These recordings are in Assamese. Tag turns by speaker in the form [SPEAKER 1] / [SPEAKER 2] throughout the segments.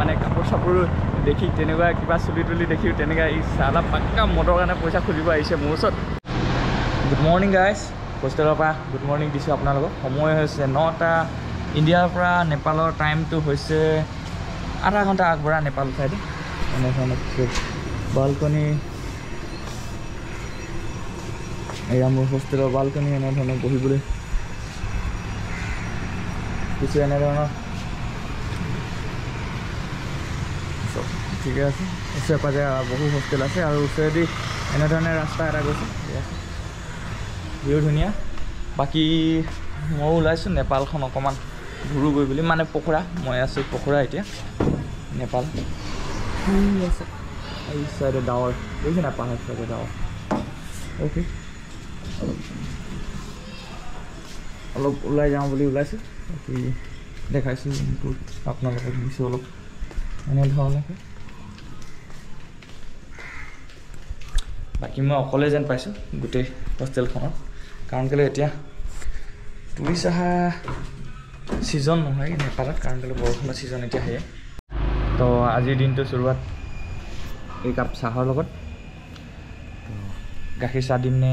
[SPEAKER 1] মানে কাপোৰ চাপোৰ দেখি তেনেকুৱা কিবা চুলি তুলি দেখিও তেনেকুৱা এই চালা পাক্কা মদৰ কাৰণে পইচা খুজিব আহিছে মোৰ ওচৰত। গুড মৰ্ণিং গাইজ হোষ্টেলৰ পৰা গুড মৰ্ণিং দিছোঁ আপোনালোকক। সময় হৈছে নটা। ইণ্ডিয়াৰ পৰা নেপালৰ টাইমটো হৈছে আধা ঘণ্টা আগবঢ়া নেপাল চাইডে এনেধৰণৰ কিছু বালকনি এয়া মোৰ হোষ্টেলৰ বালকনি এনেধৰণৰ বহিবলৈ। কিছু এনেধৰণৰ চব ঠিকে আছে। ওচৰে পাজৰে বহু হোষ্টেল আছে আৰু ওচৰেদি এনেধৰণে ৰাস্তা এটা গৈছে। ঠিক আছে। ভিউ ধুনীয়া। বাকী ময়ো ওলাইছোঁ নেপালখন অকণমান ঘূৰোগৈ বুলি। মানে পখৰা মই আছোঁ পখৰা এতিয়া নেপাল। আছে। এই চাইডে ডাৱৰ। দেখিছে নাই পাহাৰ চাইডে ডাৱৰ? অ'কে। অলপ ওলাই যাওঁ বুলি ওলাইছোঁ। বাকী দেখাইছোঁ আপোনালোকক দিছোঁ অলপ। এনেধৰণকে। বাকী মই অকলে যেন পাইছোঁ গোটেই হোষ্টেলখনত। কাৰণ কেলৈ এতিয়া টুৰিষ্ট অহা ছিজন নহয় নেপালত। কাৰণ কেলৈ বৰষুণৰ ছিজন এতিয়া সেয়ে। তো আজিৰ দিনটো চুৰুৱাত এই কাপ চাহৰ লগত। গাখীৰ চাহ দিম নে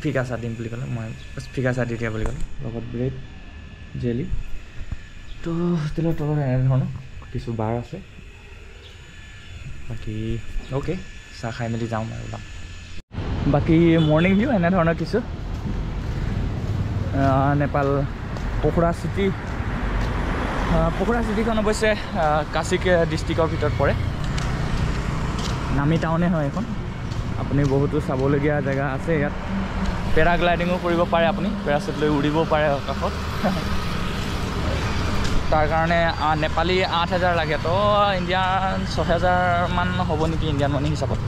[SPEAKER 1] ফিকা চাহ দিম বুলি ক'লে মই ফিকা চাহ দি দিয়া বুলি ক'লোঁ। লগত ব্ৰেড জেলি। তো হোষ্টেলৰ তলত এনেধৰণৰ কিছু বাৰ আছে। বাকী অ'কে চাহ খাই মেলি যাওঁ আৰু ওলাম। বাকী মৰ্ণিং ভিউ এনেধৰণৰ কিছু। নেপাল পখৰা চিটি পখৰা চিটিখন অৱশ্যে কাছিক ডিষ্ট্ৰিক্টৰ ভিতৰত পৰে। নামি টাউনে হয় এখন। আপুনি বহুতো চাবলগীয়া জেগা আছে ইয়াত। পেৰাগ্লাইডিঙো কৰিব পাৰে আপুনি। পেৰাচুট লৈ উৰিবও পাৰে আকাশত তাৰ কাৰণে নেপালী আঠ হাজাৰ লাগে। তো ইণ্ডিয়ান ছহেজাৰমান হ'ব নেকি ইণ্ডিয়ান মানি হিচাপত?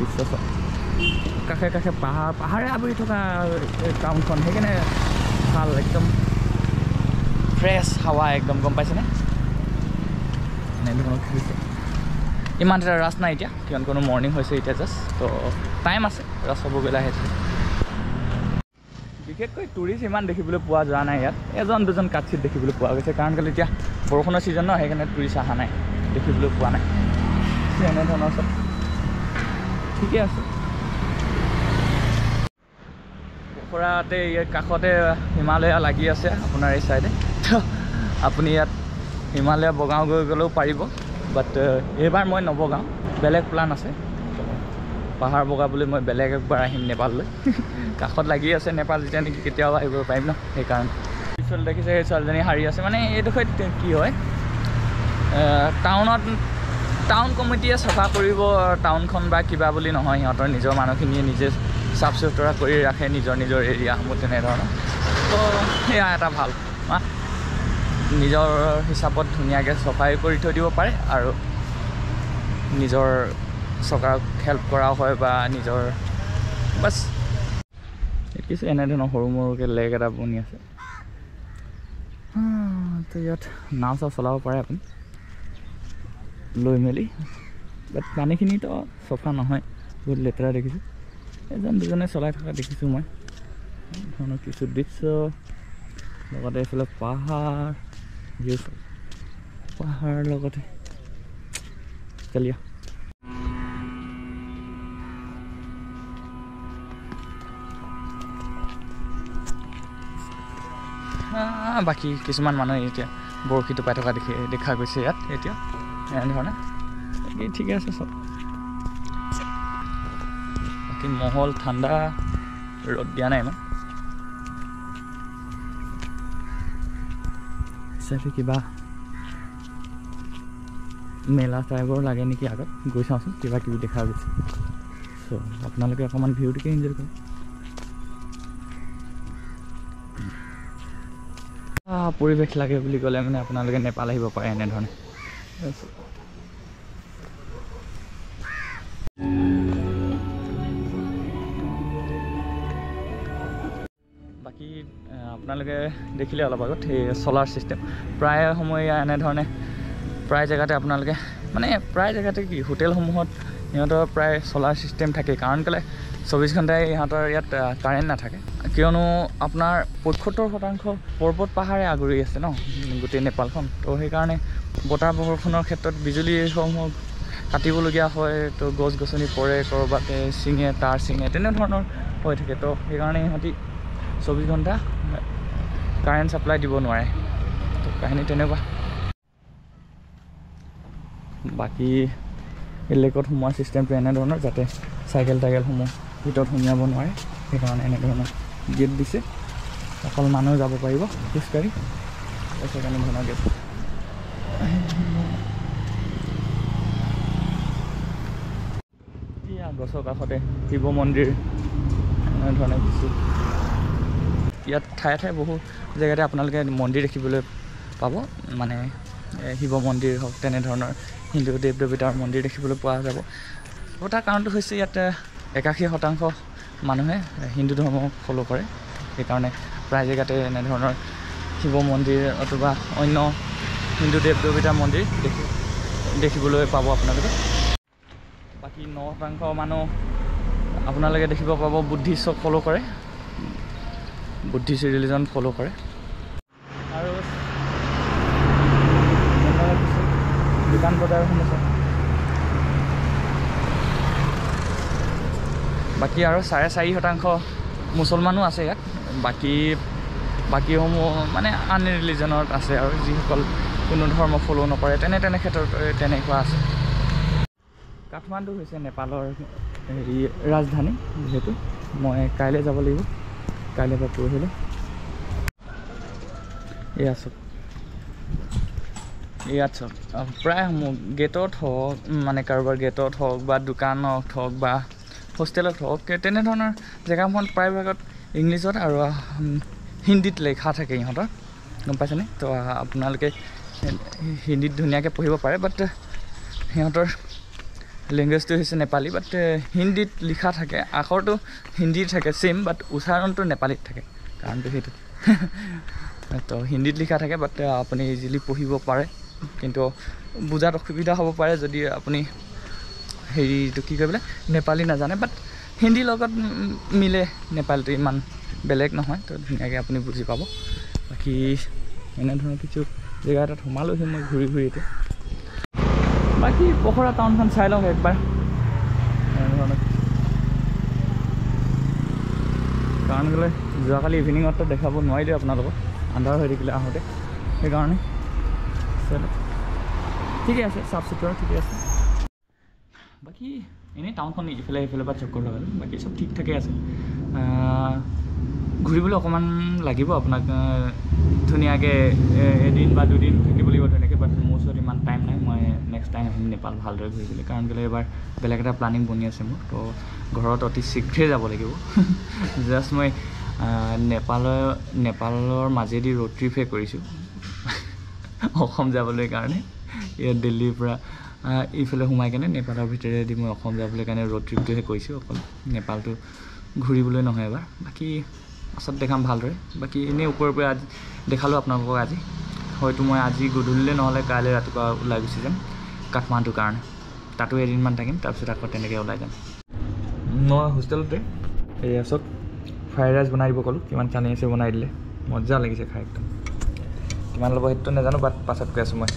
[SPEAKER 1] দৃশ্য চাওক কাষে কাষে পাহাৰ পাহাৰে আৱৰি থকা টাউনখন সেইকাৰণে ভাল একদম। ফ্ৰেছ হাৱা একদম গম পাইছেনে? এনেধৰণৰ ইমান এটা ৰাছ নাই এতিয়া কিমান কোনো মৰ্ণিং হৈছে এতিয়া জাষ্ট তো টাইম আছে ৰাছ হ'ব গ'লে আহে বিশেষকৈ টুৰিষ্ট ইমান দেখিবলৈ পোৱা যোৱা নাই ইয়াত এজন দুজন কাটচিত দেখিবলৈ পোৱা গৈছে কাৰণ কেলৈ এতিয়া বৰষুণৰ ছিজন ন সেইকাৰণে টুৰিষ্ট অহা নাই দেখিবলৈ পোৱা নাই। এনেধৰণৰ চব ঠিকে আছে। পখৰাতে ইয়াৰ কাষতে হিমালয়া লাগি আছে আপোনাৰ এই চাইডে। আপুনি ইয়াত হিমালয়া বগাওঁ গৈ গ'লেও পাৰিব বাট এইবাৰ মই নবগাওঁ বেলেগ প্লান আছে। পাহাৰ বগাবলৈ মই বেলেগ একবাৰ আহিম নেপাললৈ। কাষত লাগি আছে নেপাল যেতিয়া নেকি কেতিয়াবা আহিব পাৰিম ন সেইকাৰণে। পিছলৈ দেখিছে সেই ছোৱালীজনী হাৰি আছে মানে এইডোখৰত কি হয় টাউনত টাউন কমিটিয়ে চাফা কৰিব টাউনখন বা কিবা বুলি নহয় সিহঁতৰ নিজৰ মানুহখিনিয়ে নিজে চাফ চুতৰা কৰি ৰাখে নিজৰ নিজৰ এৰিয়াসমূহ তেনেধৰণৰ। তো সেয়া এটা ভাল। নিজৰ হিচাপত ধুনীয়াকৈ চফাই কৰি থৈ দিব পাৰে আৰু নিজৰ চৰকাৰক হেল্প কৰাও হয় বা নিজৰ বাছ। দেখিছোঁ এনেধৰণৰ সৰু মৰুকৈ লেক এটা বনি আছে। তো ইয়াত নাও চাও চলাব পাৰে আপুনি। লৈ মেলি। বাট পানীখিনিতো চফা নহয় বহুত লেতেৰা দেখিছোঁ। এজন দুজনে চলাই থকা দেখিছোঁ মই। ধৰণৰ কিছু দৃশ্য লগতে এইফালে পাহাৰ পাহাৰ লগতে। কালিয়া বাকী কিছুমান মানুহে এতিয়া বৰশী টোপাই থকা দেখি দেখা গৈছে ইয়াত এতিয়া। এনেধৰণে। বাকী ঠিকে আছে চব। বাকী মহল ঠাণ্ডা ৰ'দ দিয়া নাই ইমান। চাইডে কিবা মেলা টাইপৰ লাগে নেকি আগত? গৈ চাওঁচোন কিবা কিবি দেখা গৈছে। চ' আপোনালোকে অকণমান ভিউটোকে এনজয় কৰক। পৰিৱেশ লাগে বুলি ক'লে মানে আপোনালোকে নেপাল আহিব পাৰে এনেধৰণে। আপোনালোকে দেখিলে অলপ আগত সেই চলাৰ ছিষ্টেম প্ৰায় সময় এনেধৰণে প্ৰায় জেগাতে আপোনালোকে মানে প্ৰায় জেগাতে কি হোটেলসমূহত সিহঁতৰ প্ৰায় চলাৰ ছিষ্টেম থাকে কাৰণ কেলৈ চৌবিছ ঘণ্টাই ইহঁতৰ ইয়াত কাৰেণ্ট নাথাকে। কিয়নো আপোনাৰ পঁয়সত্তৰ শতাংশ পৰ্বত পাহাৰে আগুৰি আছে ন গোটেই নেপালখন। তো সেইকাৰণে বতাহ বৰষুণৰ ক্ষেত্ৰত বিজুলীসমূহ কাটিবলগীয়া হয় তো গছ গছনি পৰে ক'ৰবাতে ছিঙে তাঁৰ ছিঙে তেনেধৰণৰ হৈ থাকে। তো সেইকাৰণে ইহঁতি চৌবিছ ঘণ্টা কাৰেণ্ট ছাপ্লাই দিব নোৱাৰে। তো কাহিনী তেনেকুৱা। বাকী লেকত সোমোৱা ছিষ্টেমটো এনেধৰণৰ যাতে চাইকেল টাইকেলসমূহ ভিতৰত সুমিয়াব নোৱাৰে সেইকাৰণে এনেধৰণৰ গেট দিছে। অকল মানুহ যাব পাৰিব খোজকাঢ়ি সেইকাৰণে ধৰণৰ গেট গছৰ কাষতে শিৱ মন্দিৰ এনেধৰণে কিছু ইয়াত ঠায়ে ঠায়ে বহু জেগাতে আপোনালোকে মন্দিৰ দেখিবলৈ পাব। মানে শিৱ মন্দিৰ হওক তেনেধৰণৰ হিন্দু দেৱ দেৱতাৰ মন্দিৰ দেখিবলৈ পোৱা যাব। তাৰ কাৰণটো হৈছে ইয়াত একাশী শতাংশ মানুহে হিন্দু ধৰ্মক ফ'ল' কৰে। সেইকাৰণে প্ৰায় জেগাতে এনেধৰণৰ শিৱ মন্দিৰ অথবা অন্য হিন্দু দেৱ দেৱতাৰ মন্দিৰ দেখি দেখিবলৈ পাব আপোনালোকে। বাকী ন শতাংশ মানুহ আপোনালোকে দেখিব পাব বুদ্ধিষ্টক ফ'ল' কৰে। বুদ্ধিষ্ট ৰিলিজন ফ'ল' কৰে। আৰু দোকান বজাৰসমূহ আছে। বাকী আৰু চাৰে চাৰি শতাংশ মুছলমানো আছে ইয়াত। বাকী বাকীসমূহ মানে আন ৰিলিজনত আছে আৰু যিসকল কোনো ধৰ্ম ফ'ল' নকৰে তেনে তেনে ক্ষেত্ৰত তেনেকুৱা আছে। কাঠমাণ্ডু হৈছে নেপালৰ হেৰি ৰাজধানী যিহেতু মই কাইলৈ যাব লাগিব। কাইলৈ বা পৰহিলৈ এয়া চাওক ইয়াত আহ, প্ৰায়সমূহ গেটত হওক মানে কাৰোবাৰ গেটত হওক বা দোকানত হওক বা হোষ্টেলত হওক তেনেধৰণৰ জেগাসমূহত প্ৰায়ভাগত ইংলিছত আৰু হিন্দীত লিখা থাকে ইহঁতৰ। গম পাইছেনে? তো আপোনালোকে হিন্দীত ধুনীয়াকৈ পঢ়িব পাৰে বাট সিহঁতৰ লেংগুৱেজটো হৈছে নেপালী বাট হিন্দীত লিখা থাকে। আখৰটো হিন্দীত থাকে ছেইম বাট উচ্চাৰণটো নেপালীত থাকে। কাৰণটো সেইটো তো হিন্দীত লিখা থাকে বাট আপুনি ইজিলি পঢ়িব পাৰে। কিন্তু বুজাত অসুবিধা হ'ব পাৰে যদি আপুনি হেৰিটো কি কয় বোলে নেপালী নাজানে। বাট হিন্দীৰ লগত মিলে নেপালীটো ইমান বেলেগ নহয় তো ধুনীয়াকৈ আপুনি বুজি পাব। বাকী এনেধৰণৰ কিছু জেগা এটাত সোমালোহি মই ঘূৰি ঘূৰি এতিয়া বাকী পখৰা টাউনখন চাই লওঁ একবাৰ। কাৰণ কেলৈ যোৱাকালি ইভিনিঙততো দেখাব নোৱাৰিলোঁ আপোনালোকক। আন্ধাৰ হৈ থাকিলে আহোঁতে। সেইকাৰণে। ঠিকে আছে চাফ চিকুণ ঠিকে আছে। বাকী এনেই টাউনখন ইফালে সিফালে পৰা চক্কৰ লগালোঁ বাকী চব ঠিক ঠাকে আছে। ঘূৰিবলৈ অকণমান লাগিব আপোনাক। ধুনীয়াকৈ এদিন বা দুদিন থাকিব লাগিব ধুনীয়াকৈ বাট মোৰ ওচৰত ইমান টাইম নাই মই নেক্সট টাইম আহিম নেপাল ভালদৰে ঘূৰিবলৈ। কাৰণ কেলৈ এবাৰ বেলেগ এটা প্লানিং বনি আছে মোৰ তো ঘৰত অতি শীঘ্ৰেই যাব লাগিব। জাষ্ট মই নেপালৰ নেপালৰ মাজেদি ৰোড ট্ৰিপহে কৰিছোঁ। অসম যাবলৈ কাৰণে। ইয়াত দিল্লীৰ পৰা আহ, ইফালে সোমাই কেনে নেপালৰ ভিতৰেদি মই অসম যাবলৈ কাৰণে ৰোড ট্ৰিপটোহে কৰিছোঁ অকল। নেপালটো ঘূৰিবলৈ নহয় এবাৰ। বাকী পাছত দেখাম ভালদৰে। বাকী এনেই ওপৰৰ পৰা আজি দেখালোঁ আপোনালোকক আজি। হয়তো মই আজি গধূলিলৈ নহ'লে কাইলৈ ৰাতিপুৱা ওলাই গুচি যাম। কাঠমাণ্ডুৰ কাৰণে। তাতো এদিনমান থাকিম তাৰপিছত আকৌ তেনেকৈ ওলাই যাম। মই হোষ্টেলতে চব ফ্ৰাইড ৰাইচ বনাই দিব ক'লোঁ কিমান চানি আছে বনাই দিলে। মজা লাগিছে খাই একদম। কিমান ল'ব সেইটো নাজানো বাট পাছত কৈ আছোঁ মই।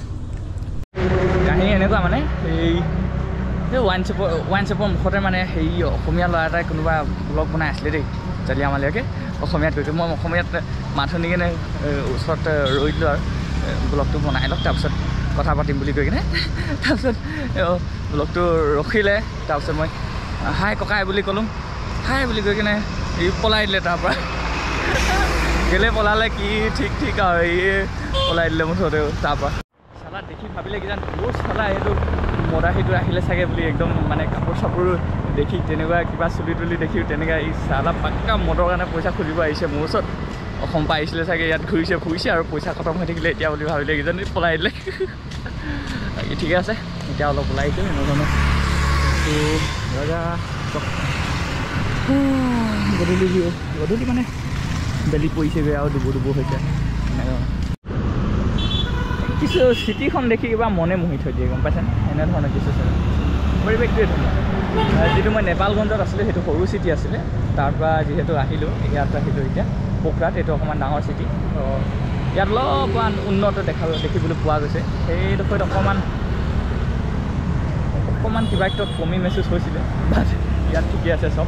[SPEAKER 1] কাহিনী এনেকুৱা মানে এই এই ৱাইন শ্বপৰ ৱাইন শ্বপৰ মুখতে মানে হেৰি অসমীয়া ল'ৰা এটাই কোনোবা ব্লগ বনাই আছিলে দেই জালিয়ামালিয়াকৈ অসমীয়াত কৈছোঁ মই অসমীয়াত মাথনি কেনে ওচৰত ৰৈ দিলোঁ আৰু ব্লগটো বনাই লওক তাৰপিছত কথা পাতিম বুলি কৈ কিনে তাৰপিছত এ, ব্লগটো ৰখিলে তাৰপিছত মই হাই ককাই বুলি ক'লোঁ। হাই বুলি কৈ কিনে ই পলাই দিলে তাৰপৰা কেলে পলালে কি ঠিক ঠিক আৰু ই পলাই দিলে মুঠতে তাৰপৰা চালা দেখি ভাবিলে কিজান বহুত চালা এইটো মদাহীটো আহিলে চাগে বুলি একদম মানে কাপোৰ চাপোৰ দেখি তেনেকুৱা কিবা চুলি তুলি দেখি তেনেকুৱা এই চালা পাক্কা মদৰ কাৰণে পইচা খুজিব আহিছে মোৰ ওচৰত। অসম পৰা আহিছিলে চাগে ইয়াত ঘূৰিছে ফুৰিছে আৰু পইচা খতম হৈ থাকিলে এতিয়া বুলি ভাবিলে কিজান পলাই দিলে। বাকী ঠিকে আছে এতিয়া অলপ ওলাই আহিছোঁ এনেধৰণৰ গধূলি গধূলি মানে বেলি পৰিছেগৈ আৰু ডুবু ডুবু হৈছে। কিছু চিটিখন দেখি কিবা মনে মোহি থৈ দিয়ে গম পাইছেনে এনেধৰণৰ কিছু পৰিৱেশটোৱে ধুনীয়া। যিটো মই নেপালগঞ্জত আছিলোঁ সেইটো সৰু চিটি আছিলে। তাৰপৰা যিহেতু আহিলোঁ ইয়াত আহিলোঁ এতিয়া। পোখৰাত এইটো অকণমান ডাঙৰ চিটি ইয়াত অলপমান উন্নত দেখা দেখিবলৈ পোৱা গৈছে। সেইডোখৰত অকণমান অকণমান কিবা একটা কমি মেছেজ হৈছিলে বাট ইয়াত ঠিকে আছে চব।